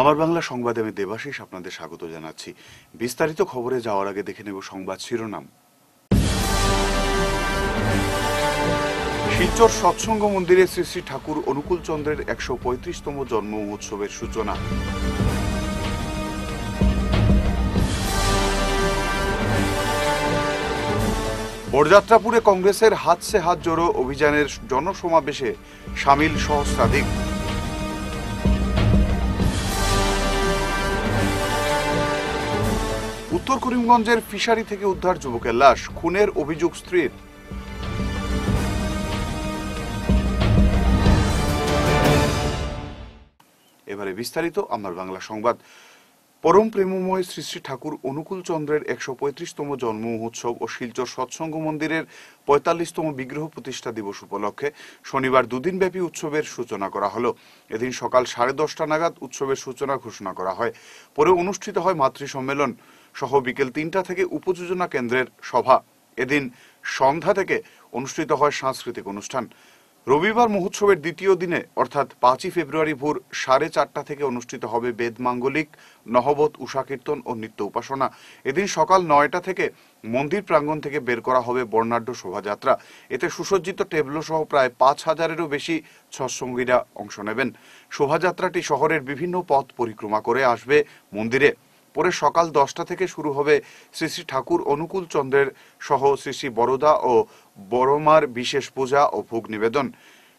আমার বাংলা সংবাদে আমি দেবাশিস আপনাদের স্বাগত জানাচ্ছি। বিস্তারিত খবরে যাওয়ার আগে দেখে নেব সংবাদ শিরোনাম। শিলচর সৎসঙ্গ মন্দিরে শ্রী শ্রী ঠাকুর অনুকূল চন্দ্রের একশো পঁয়ত্রিশতম জন্ম উৎসবের সূচনা। বরযাত্রাপুরে কংগ্রেসের হাত সে হাত জোড়ো অভিযানের জনসমাবেশে সামিল সহস্রাধিক। উত্তর করিমগঞ্জের ফিশারি থেকে উদ্ধার যুবকের লাশ, খুনের অভিযোগ স্ত্রীর। এবারে বিস্তারিত আমার বাংলা সংবাদ। পরম প্রেমময় শ্রী শ্রী ঠাকুর অনুকূল চন্দ্রের একশো পঁয়ত্রিশতম জন্ম মহোৎসব ও শিলচর সৎসঙ্গ মন্দিরের পঁয়তাল্লিশতম বিগ্রহ প্রতিষ্ঠা দিবস উপলক্ষে শনিবার দুদিনব্যাপী উৎসবের সূচনা করা হলো। এদিন সকাল সাড়ে দশটা নাগাদ উৎসবের সূচনা ঘোষণা করা হয়। পরে অনুষ্ঠিত হয় মাতৃ সম্মেলন সহ বিকেল তিনটা থেকে উপযোজনা কেন্দ্রের সভা। এদিন সন্ধ্যা থেকে অনুষ্ঠিত হয় সাংস্কৃতিক অনুষ্ঠান। রবিবার মহোৎসবের দ্বিতীয় দিনে, অর্থাৎ পাঁচই ফেব্রুয়ারি ভোর সাড়ে চারটা থেকে অনুষ্ঠিত হবে বেদ মাঙ্গলিক নহবত উষা কীর্তন ও নিত্য উপাসনা। এদিন সকাল নয়টা থেকে মন্দির প্রাঙ্গণ থেকে বের করা হবে বর্ণাঢ্য শোভাযাত্রা। এতে সুসজ্জিত টেবলো সহ প্রায় পাঁচ হাজারেরও বেশি সৎসঙ্গীরা অংশ নেবেন। শোভাযাত্রাটি শহরের বিভিন্ন পথ পরিক্রমা করে আসবে মন্দিরে। পরে সকাল দশটা থেকে শুরু হবে শ্রী শ্রী ঠাকুর অনুকূল চন্দ্রের সহ শ্রী শ্রী বরদা ও বড়মার বিশেষ পূজা ও ভোগ নিবেদন।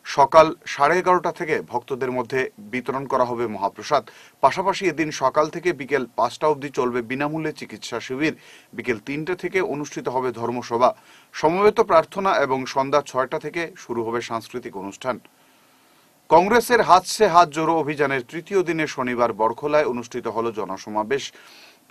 সকাল সাড়ে এগারোটা থেকে ভক্তদের মধ্যে বিতরণ করা হবে মহাপ্রসাদ। পাশাপাশি এদিন সকাল থেকে বিকেল পাঁচটা অবধি চলবে বিনামূল্যে চিকিৎসা শিবির। বিকেল তিনটে থেকে অনুষ্ঠিত হবে ধর্মসভা। সমবেত প্রার্থনা এবং সন্ধ্যা ছয়টা থেকে শুরু হবে সাংস্কৃতিক অনুষ্ঠান। কংগ্রেসের হাত সে হাত জোড়ো অভিযানের তৃতীয় দিনে শনিবার বরখোলায় অনুষ্ঠিত হল জনসমাবেশ।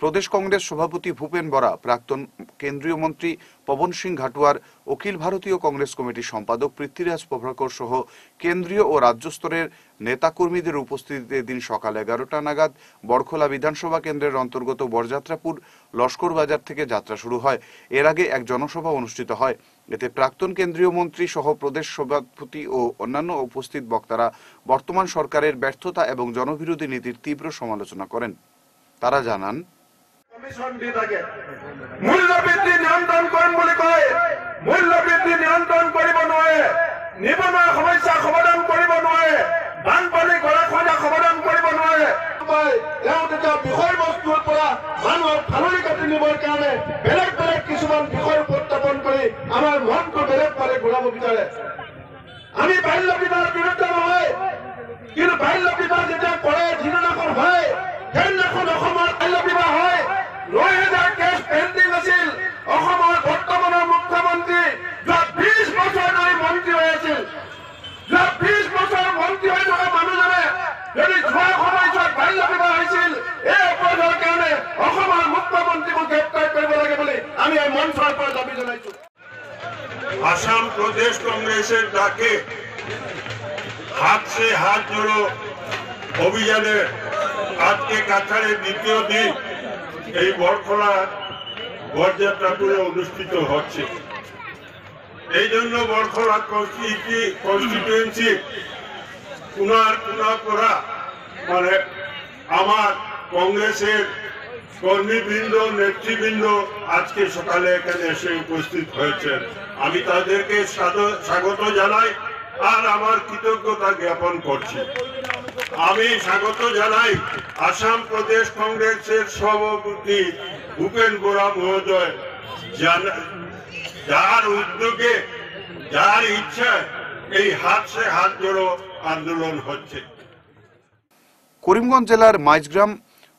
প্রদেশ কংগ্রেস সভাপতি ভূপেন বরা, প্রাক্তন কেন্দ্রীয় মন্ত্রী পবন সিং ঘাটুয়ার, অখিল ভারতীয় কংগ্রেস কমিটির সম্পাদক পৃথ্বীরাজ প্রভাকর সহ কেন্দ্রীয় ও রাজ্য স্তরের নেতাকর্মীদের উপস্থিতিতে দিন সকাল এগারোটা নাগাদ বরখোলা বিধানসভা কেন্দ্রের অন্তর্গত বরযাত্রাপুর, লস্কর বাজার থেকে যাত্রা শুরু হয়। এর আগে এক জনসভা অনুষ্ঠিত হয়। এতে প্রাক্তন কেন্দ্রীয় মন্ত্রী সহ প্রদেশ সভাপতি ও অন্যান্য উপস্থিত বক্তারা বর্তমান সরকারের ব্যর্থতা এবং জনবিরোধী নীতির তীব্র সমালোচনা করেন। তারা জানান মূল্য বৃদ্ধি নিয়ন্ত্ৰণ কৰিম বুলি কয়। মূল্য নিয়ন্ত্ৰণ কৰিব নোৱাৰে। নিবনুৱা সমস্যা সমাধান কৰিব নোৱাৰে। বানপানী গৰাখহনীয়া সমাধান কৰিব নোৱাৰে। তেওঁ তেতিয়া বিষয়বস্তুৰ পৰা মানুহক ফালৰি কাটি নিবৰ কাৰণে বেলেগ বেলেগ কিছুমান বিষয় উপস্থাপন কৰি আমাৰ মনটো বেলেগ ফালে ঘূৰাব বিচাৰে। আমি বাল্য বিবাহৰ বিৰুদ্ধে নহয় কিন্তু বাল্য বিবাহ যেতিয়া কৰে যিদিনাখন হয় অসমত বাল্য বিবাহ হয়। ন অসমৰ বছৰ ধৰি হৈ আছিল। যোৱা বিশ বছৰ মন্ত্ৰী হৈ থকা মানুহজনে হৈছিল, এই অসমৰ মুখ্যমন্ত্ৰীকো কৰিব লাগে বুলি আমি মঞ্চৰ পৰা দাবি জনাইছো। আসাম প্রদেশ কংগ্রেসের ডাকে কাছাড়ের দ্বিতীয় দিন এই বরখলা বরযাত্রাপুরে অনুষ্ঠিত হচ্ছে। এই জন্য বরখলা কনস্টিটুয়েন্সি কুনার কুনা করা মানে আমার কংগ্রেসের কর্মীবৃন্দ, নেতৃবৃন্দ আজকে সকালে এখানে এসে উপস্থিত হয়েছেন। আমি তাদেরকে স্বাগত জানাই আর আমার কৃতজ্ঞতা জ্ঞাপন করছি। আমি স্বাগত জানাই আসাম প্রদেশ কংগ্রেসের সভাপতি ভূপেন বোরা মহোদয়। যার উদ্যোগে, যার ইচ্ছায় এই হাত সে হাত জোড়ো আন্দোলন হচ্ছে। করিমগঞ্জ জেলার মাইজগ্রাম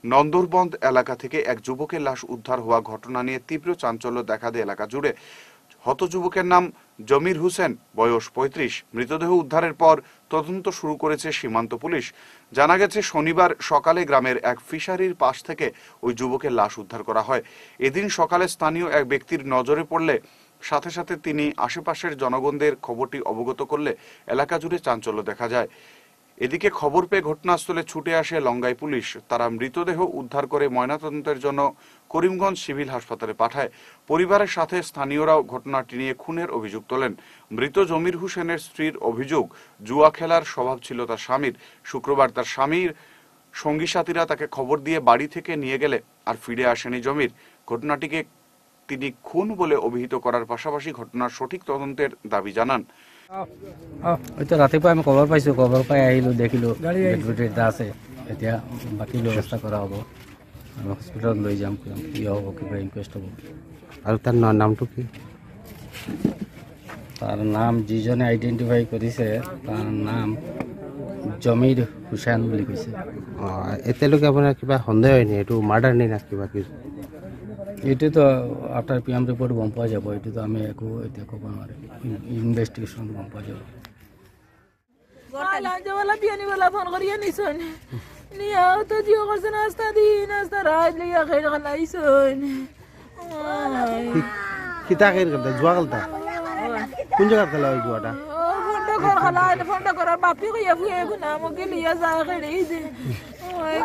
নন্দরবন্দ এলাকা থেকে এক যুবকের লাশ উদ্ধার হওয়া ঘটনা নিয়ে তীব্র চাঞ্চল্য দেখা দেয় এলাকা জুড়ে। হত যুবকের নাম জমির হোসেন, বয়স পঁয়ত্রিশ। মৃতদেহ উদ্ধারের পর তদন্ত শুরু করেছে সীমান্ত পুলিশ। জানা গেছে, শনিবার সকালে গ্রামের এক ফিশারির পাশ থেকে ওই যুবকের লাশ উদ্ধার করা হয়। এদিন সকালে স্থানীয় এক ব্যক্তির নজরে পড়লে সাথে সাথে তিনি আশেপাশের জনগণদের খবরটি অবগত করলে এলাকা জুড়ে চাঞ্চল্য দেখা যায়। এদিকে খবর পেয়ে ঘটনাস্থলে ছুটে আসে লঙ্গাই পুলিশ। তারা মৃতদেহ উদ্ধার করে ময়নাতদন্তের জন্য করিমগঞ্জ সিভিল হাসপাতালে পাঠায়। পরিবারের সাথে স্থানীয়রাও ঘটনাটি নিয়ে খুনের অভিযোগ তোলেন। মৃত জমির হোসেনের স্ত্রীর অভিযোগ, জুয়া খেলার স্বভাব ছিল তার স্বামীর। শুক্রবার তার স্বামীর সঙ্গী সাথীরা তাকে খবর দিয়ে বাড়ি থেকে নিয়ে গেলে আর ফিরে আসেনি জমির। ঘটনাটিকে তিনি খুন বলে অভিহিত করার পাশাপাশি ঘটনার সঠিক তদন্তের দাবি জানান। হয়তো ৰাতিপুৱা আমি খবৰ পাইছোঁ খবৰ পাই আহিলোঁ দেখিলোঁ এটা আছে। এতিয়া বাকী ব্যৱস্থা কৰা হ'ব। আমি হস্পিটেলত লৈ যাম কি হ'ব কিবা ইনকুৱেষ্ট হ'ব। আৰু তাৰ নামটো কি? তাৰ নাম যিজনে আইডেণ্টিফাই কৰিছে তাৰ নাম জমিৰ হুছেইন বুলি কৈছে। অঁ এতিয়ালৈকে আপোনাৰ কিবা সন্দেহ হয়নি? এইটো মাৰ্ডাৰ নে না কিবা কি এইটোতো আফটাৰ পি এম ৰিপৰ্ট গম পোৱা যাব এইটোতো আমি একো এতিয়া ক'ব নোৱাৰিম ইনভেষ্টিগেশ্যন গম পোৱা যাব। লাঞ্চওয়ালা বিয়ানিওয়ালা ফোন করিয়া নিছন। নিয়া তো জিও করছে নাস্তা দি নাস্তা রাত লিয়া খাই খালাইছন কিতা কোন গ'লা এই যোৱাটা ও ফোনটা কর খালাই ফোনটা করার বাপি কইয়া ফুয়ে গুনা মকে লিয়া যা খেড়ে দে ওই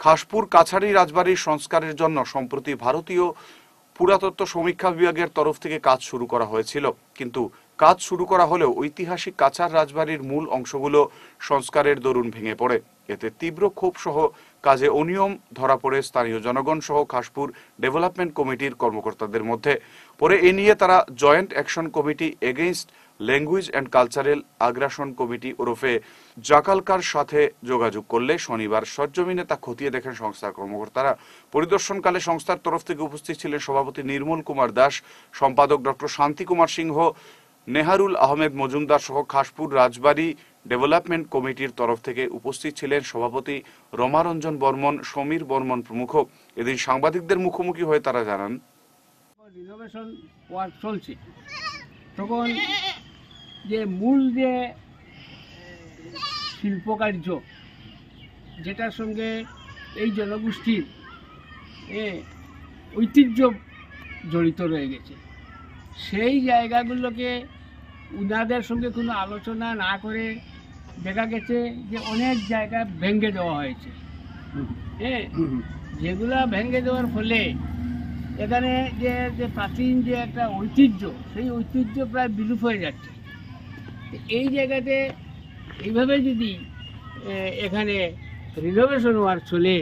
খাসপুর কাছাড়ি রাজবাড়ির সংস্কারের জন্য সম্প্রতি ভারতীয় পুরাতত্ত্ব সমীক্ষা বিভাগের তরফ থেকে কাজ শুরু করা হয়েছিল। কিন্তু কাজ শুরু করা হলেও ঐতিহাসিক কাছাড় রাজবাড়ির মূল অংশগুলো সংস্কারের দরুন ভেঙে পড়ে। এতে তীব্র ক্ষোভ সহ কাজে অনিয়ম ধরা পড়ে স্থানীয় জনগণ সহ খাসপুর ডেভেলপমেন্ট কমিটির কর্মকর্তাদের মধ্যে। পরে এ নিয়ে তারা joint action committee against language and cultural আগ্রাসন কমিটি ওরফে জাকালকার সাথে যোগাযোগ করলে শনিবার সরজমিনে তা খতিয়ে দেখেন সংস্থার কর্মকর্তারা। পরিদর্শনকালে সংস্থার তরফ থেকে উপস্থিত ছিলেন সভাপতি নির্মল কুমার দাস, সম্পাদক ডক্টর শান্তি কুমার সিংহ, নেহারুল আহমেদ মজুমদার সহ খাসপুর রাজবাড়ী ডেভেলপমেন্ট কমিটির তরফ থেকে উপস্থিত ছিলেন সভাপতি রমারঞ্জন বর্মন, সমীর বর্মন প্রমুখ। এদিন সাংবাদিকদের মুখোমুখি হয়ে তারা জানান। রিনোভেশন ওয়ার্ক চলছে। তখন যে মূল যে শিল্পকার্য যেটার সঙ্গে এই জনগোষ্ঠীর ঐতিহ্য জড়িত রয়ে গেছে। সেই জায়গাগুলোকে উনাদের সঙ্গে কোনো আলোচনা না করে দেখা গেছে যে অনেক জায়গা ভেঙে দেওয়া হয়েছে। হ্যাঁ যেগুলা ভেঙে দেওয়ার ফলে এখানে যে যে প্রাচীন যে একটা ঐতিহ্য, সেই ঐতিহ্য প্রায় বিলুপ হয়ে যাচ্ছে। এই জায়গাতে এইভাবে যদি এখানে রিনোভেশন ওয়ার্ক চলে,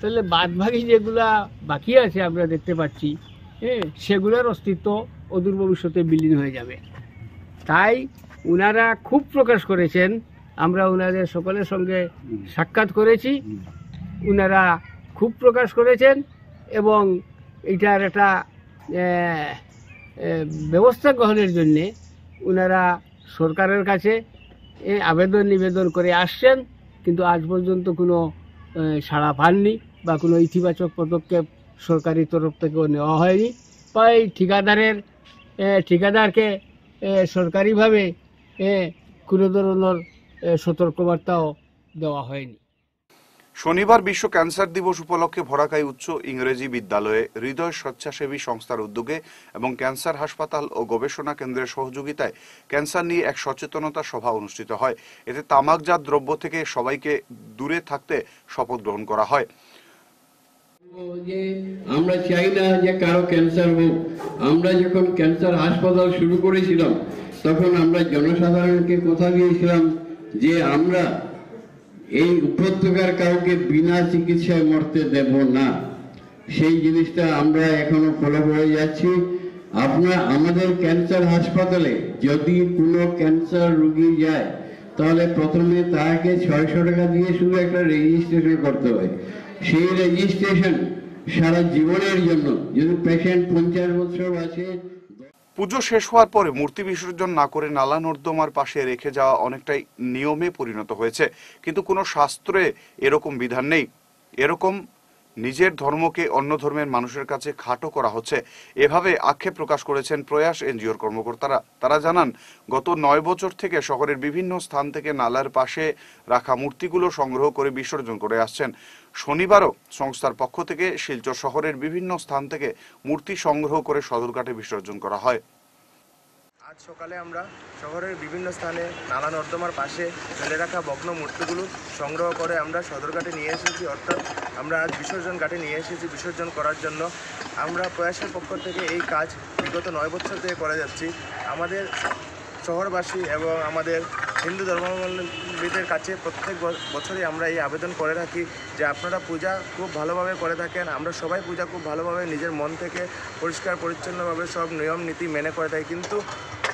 তাহলে বাদবাকি যেগুলা বাকি আছে আমরা দেখতে পাচ্ছি হ্যাঁ সেগুলোর অস্তিত্ব অদূর ভবিষ্যতে বিলীন হয়ে যাবে। তাই উনারা খুব প্রকাশ করেছেন, আমরা উনাদের সকলের সঙ্গে সাক্ষাৎ করেছি, উনারা খুব প্রকাশ করেছেন এবং এটার একটা ব্যবস্থা গ্রহণের জন্যে উনারা সরকারের কাছে আবেদন নিবেদন করে আসছেন, কিন্তু আজ পর্যন্ত কোনো সাড়া পাননি বা কোনো ইতিবাচক পদক্ষেপ সরকারি তরফ থেকেও নেওয়া হয়নি। বা এই ঠিকাদারের ঠিকাদারকে সরকারিভাবে কোনো ধরনের সতর্কবার্তাও দেওয়া হয়নি। শনিবার বিশ্ব ক্যান্সার দিবস উপলক্ষে ভরাকাই উচ্চ ইংরেজি বিদ্যালয়ে হৃদয় স্বেচ্ছাসেবী সংস্থার উদ্যোগে এবং ক্যান্সার হাসপাতাল ও গবেষণা কেন্দ্রের সহযোগিতায় ক্যান্সার নিয়ে এক সচেতনতা সভা অনুষ্ঠিত হয়। এতে তামাকজাত দ্রব্য থেকে সবাইকে দূরে থাকতে শপথ গ্রহণ করা হয়। যে আমরা চাই না যে কারও ক্যান্সার হোক, আমরা যখন ক্যান্সার হাসপাতাল শুরু করেছিলাম, তখন আমরা জনসাধারণকে কথা দিয়েছিলাম যে আমরা এই উপত্যকার কাউকে বিনা চিকিৎসায় মরতে দেব না। সেই জিনিসটা আমরা এখনও ফলো করে যাচ্ছি। আপনার, আমাদের ক্যান্সার হাসপাতালে যদি কোনো ক্যান্সার রুগী যায়, তাহলে প্রথমে তাকে ছয়শো টাকা দিয়ে শুধু একটা রেজিস্ট্রেশন করতে হয়। সেই রেজিস্ট্রেশন সারা জীবনের জন্য। যদি পেশেন্ট পঞ্চাশ বছর আছে পুজো শেষ হওয়ার পরে মূর্তি বিসর্জন না করে নালা নর্দমার পাশে রেখে যাওয়া অনেকটাই নিয়মে পরিণত হয়েছে। কিন্তু কোনো শাস্ত্রে এরকম বিধান নেই। এরকম নিজের ধর্মকে অন্য ধর্মের মানুষের কাছে খাটো করা হচ্ছে। এভাবে আক্ষেপ প্রকাশ করেছেন প্রয়াস এনজিওর কর্মকর্তারা। তারা জানান, গত নয় বছর থেকে শহরের বিভিন্ন স্থান থেকে নালার পাশে রাখা মূর্তিগুলো সংগ্রহ করে বিসর্জন করে আসছেন। শনিবারও সংস্থার পক্ষ থেকে শিলচর শহরের বিভিন্ন স্থান থেকে মূর্তি সংগ্রহ করে সদরঘাটে বিসর্জন করা হয়। আজ সকালে আমরা শহরের বিভিন্ন স্থানে নালা নর্দমার পাশে ফেলে রাখা ভগ্ন মূর্তিগুলো সংগ্রহ করে আমরা সদরঘাটে নিয়ে এসেছি। অর্থাৎ আমরা আজ বিসর্জন ঘাটে নিয়ে এসেছি বিসর্জন করার জন্য। আমরা প্রয়াসের পক্ষ থেকে এই কাজ বিগত নয় বছর থেকে করে যাচ্ছি। আমাদের শহরবাসী এবং আমাদের হিন্দু ধর্মাবলম্বীদের কাছে প্রত্যেক বছরই আমরা এই আবেদন করে থাকি যে আপনারা পূজা খুব ভালোভাবে করে থাকেন। আমরা সবাই পূজা খুব ভালোভাবে নিজের মন থেকে পরিষ্কার, পরিচ্ছন্নভাবে সব নিয়ম, নীতি মেনে করে থাকি। কিন্তু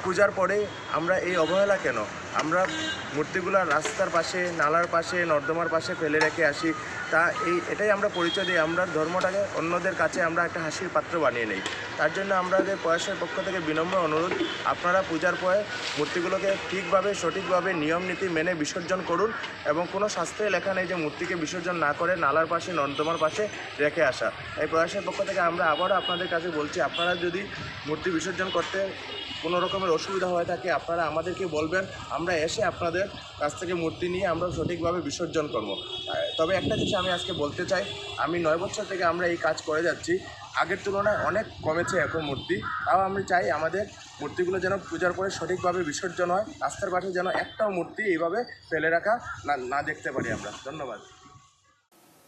পূজার পরে আমরা এই অবহেলা কেন? আমরা মূর্তিগুলো রাস্তার পাশে, নালার পাশে, নর্দমার পাশে ফেলে রেখে আসি। তা এই, এটাই আমরা পরিচয় দিই। আমরা ধর্মটাকে অন্যদের কাছে আমরা একটা হাসির পাত্র বানিয়ে নিই। তার জন্য আমাদের প্রয়াসের পক্ষ থেকে বিনম্র অনুরোধ, আপনারা পূজার পরে মূর্তিগুলোকে ঠিকভাবে, সঠিকভাবে নিয়ম নীতি মেনে বিসর্জন করুন এবং কোনো শাস্ত্রে লেখা নেই যে মূর্তিকে বিসর্জন না করে নালার পাশে, নর্দমার পাশে রেখে আসা। এই প্রয়াসের পক্ষ থেকে আমরা আবারও আপনাদের কাছে বলছি, আপনারা যদি মূর্তি বিসর্জন করতে কোনো রকমের অসুবিধা হয়ে থাকে, আপনারা আমাদেরকে বলবেন। আমরা এসে আপনাদের কাছ থেকে মূর্তি নিয়ে আমরা সঠিকভাবে বিসর্জন করব। তবে একটা জিনিস আমি আজকে বলতে চাই, আমি নয় বছর থেকে আমরা এই কাজ করে যাচ্ছি। আগের তুলনায় অনেক কমেছে এখন মূর্তি, তাও আমি চাই আমাদের মূর্তিগুলো যেন পূজার পরে সঠিকভাবে বিসর্জন হয়, রাস্তার পাশে যেন একটাও মূর্তি এইভাবে ফেলে রাখা না না দেখতে পারি আমরা। ধন্যবাদ।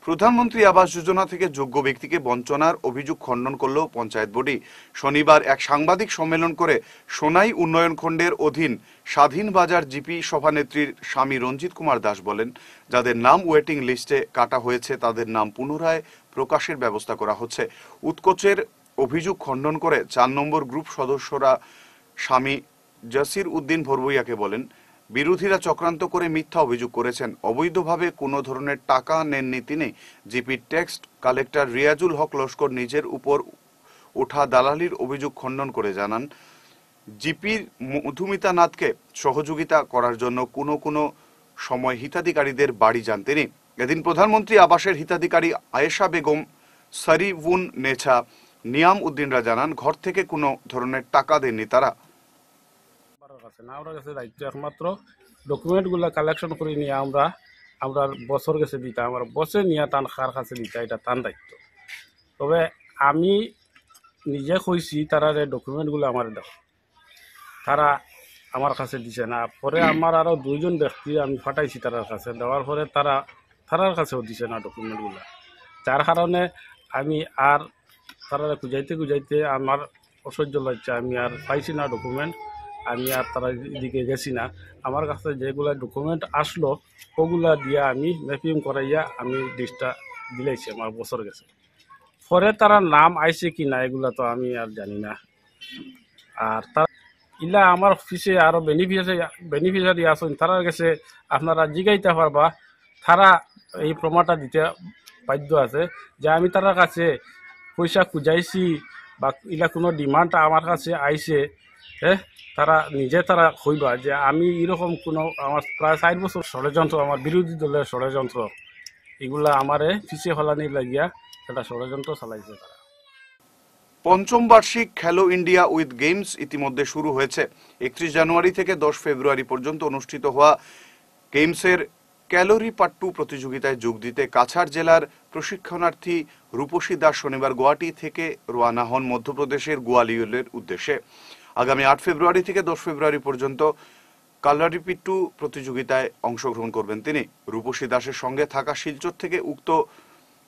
প্রধানমন্ত্রী আবাস যোজনা থেকে যোগ্য ব্যক্তিকে বঞ্চনার অভিযোগ খণ্ডন করল পঞ্চায়েত বডি। শনিবার এক সাংবাদিক সম্মেলন করে সোনাই উন্নয়ন খণ্ডের অধীন স্বাধীন বাজার জিপি সভানেত্রীর স্বামী রঞ্জিত কুমার দাস বলেন, যাদের নাম ওয়েটিং লিস্টে কাটা হয়েছে, তাদের নাম পুনরায় প্রকাশের ব্যবস্থা করা হচ্ছে। উৎকোচের অভিযোগ খণ্ডন করে চার নম্বর গ্রুপ সদস্যরা স্বামী জসির উদ্দিন ভরবইয়াকে বলেন বিরোধীরা চক্রান্ত করে মিথ্যা অভিযোগ করেছেন। অবৈধভাবে কোনো ধরনের টাকা নেননি তিনি। GP tax collector Riazul Haque Laskar নিজের উপর ওঠা দালালির অভিযোগ খণ্ডন করে জানান। জিপির মধুমিতা নাথকে সহযোগিতা করার জন্য কোনো কোনো সময় হিতাধিকারীদের বাড়ি যান তিনি। এদিন প্রধানমন্ত্রী আবাসের হিতাধিকারী আয়েশা বেগম সারিউন নেছা, নিয়াম উদ্দিনরা জানান, ঘর থেকে কোনো ধরনের টাকা দেননি তারা। কাছে না আমরা কাছে দায়িত্ব। একমাত্র ডকুমেন্টগুলো কালেকশন করে নিয়ে আমরা আমরা বছর গেছে দিতা। আমার বছর নিয়ে তান কার কাছে দিতা, এটা তান দায়িত্ব। তবে আমি নিজে কইছি, তারা ডকুমেন্টগুলো আমার দাও। তারা আমার কাছে দিছে না। পরে আমার আরও দুইজন ব্যক্তি আমি ফাটাইছি তারার কাছে। দেওয়ার পরে তারা, তারার কাছেও দিছে না ডকুমেন্টগুলো যার কারণে আমি আর তারা খুঁজাইতে খুঁজাইতে আমার অসহ্য লাগছে। আমি আর পাইছি না ডকুমেন্ট আমি আর তারা দিকে গেছি না। আমার কাছে যেগুলা ডকুমেন্ট আসলো, ওগুলা দিয়ে আমি ম্যাপিং করাইয়া আমি লিস্টটা দিলাইছি, আমার বছর গেছে। পরে তারা নাম আইছে কি না, এগুলা তো আমি আর জানি না। আর তার ইলা আমার অফিসে আরও বেনিফিশিয়ারি বেনিফিশিয়ারি আছেন, তারা গেছে, আপনারা জিগাইতে পারবা, তারা এই প্রমাণটা দিতে বাধ্য আছে যে আমি তার কাছে পয়সা খুঁজাইছি বা ইলা কোনো ডিমান্ড আমার কাছে আইছে হ্যাঁ? তারা নিজে তারা কইবা যে আমি এরকম কোনো আমার প্রায় চার বছর ষড়যন্ত্র আমার বিরোধী দলের ষড়যন্ত্র এগুলা আমারে পিছিয়ে ফেলানি লাগিয়া সেটা ষড়যন্ত্র চালাইছে তারা। পঞ্চম বার্ষিক খেলো ইন্ডিয়া উইথ গেমস ইতিমধ্যে শুরু হয়েছে। একত্রিশ জানুয়ারি থেকে দশ ফেব্রুয়ারি পর্যন্ত অনুষ্ঠিত হওয়া গেমসের ক্যালোরি পাট্টু প্রতিযোগিতায় যোগ দিতে কাছাড় জেলার প্রশিক্ষণার্থী রূপসী দাস শনিবার গুয়াহাটি থেকে রোয়ানা হন মধ্যপ্রদেশের গোয়ালিয়রের উদ্দেশ্যে। আগামী আট ফেব্রুয়ারি থেকে দশ ফেব্রুয়ারি পর্যন্ত কালারিপিট্টু প্রতিযোগিতায় অংশগ্রহণ করবেন তিনি। রূপসী দাসের সঙ্গে থাকা শিলচর থেকে উক্ত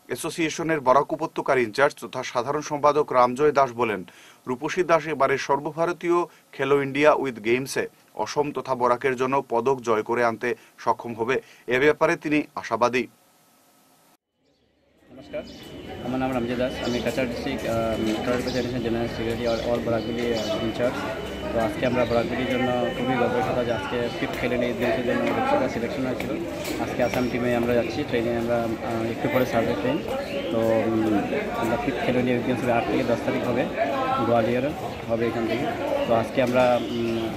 অ্যাসোসিয়েশনের বরাক উপত্যকার ইনচার্জ তথা সাধারণ সম্পাদক রামজয় দাস বলেন, রূপসী দাস এবারে সর্বভারতীয় খেলো ইন্ডিয়া উইথ গেমসে অসম তথা বরাকের জন্য পদক জয় করে আনতে সক্ষম হবে। এ ব্যাপারে তিনি আশাবাদী। নমস্কার। আমার নাম রামজয় দাস আমি Cachar district Cachar general secretary all বরাকগুলি incharge তো আজকে আমরা বরাকগুলির জন্য খুবই গর্বের কথা যে আজকে ফিফথ খেলে নিয়ে গেমসের জন্য রূপসীদা সিলেকশন হয়েছিল। আজকে আসাম টিমে আমরা যাচ্ছি ট্রেনে আমরা একটু পরে সার্ভে ট্রেন তো আমরা ফিফথ খেলে নিয়ে হবে আট থেকে দশ তারিখ হবে, গোয়ালিয়র হবে এখান থেকে। তো আজকে আমরা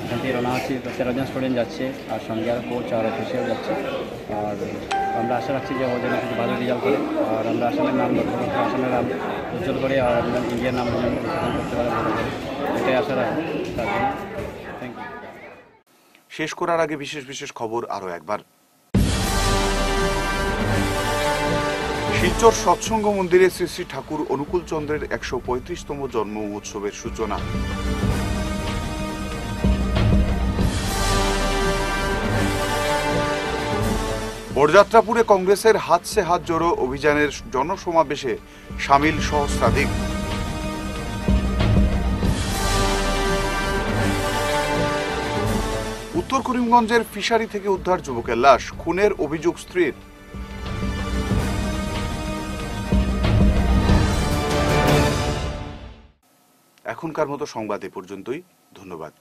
এখান থেকে রওনা হচ্ছি, তো তেরো জন স্টুডেন্ট যাচ্ছে, আর সঙ্গে আর কোচ আর অফিসিয়াল যাচ্ছে। আর আমরা আশা রাখছি যে ও যেন কিছু ভালো রেজাল্ট করে। আর আমরা আসামের নাম আসামের নাম উজ্জ্বল করে, আর ইন্ডিয়ার নাম করতে পারে ভালো করে এটাই আশা রাখি শেষ করার আগে বিশেষ বিশেষ খবর আরও একবার। শিলচর সৎসঙ্গ মন্দিরে শ্রী শ্রী ঠাকুর অনুকূল চন্দ্রের একশো পঁয়ত্রিশতম জন্ম উৎসবের সূচনা। বরযাত্রাপুরে কংগ্রেসের হাত সে হাত জড়ো অভিযানের জনসমাবেশে সামিল সহস্রাধিক। উত্তর করিমগঞ্জের ফিশারি থেকে উদ্ধার যুবকের লাশ, খুনের অভিযোগ স্ত্রীর। এখনকার মতো সংবাদ এ পর্যন্তই, ধন্যবাদ।